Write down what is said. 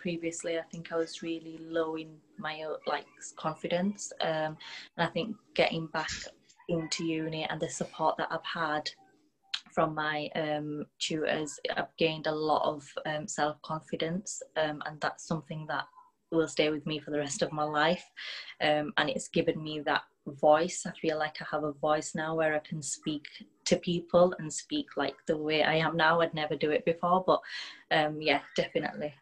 previously i think i was really low in my uh, like confidence um, and i think getting back into uni and the support that i've had from my um, tutors i've gained a lot of um, self-confidence um, and that's something that will stay with me for the rest of my life. Um, and it's given me that voice. I feel like i have a voice now where i can speak to people and speak like the way i am now. I'd never do it before but um, yeah definitely.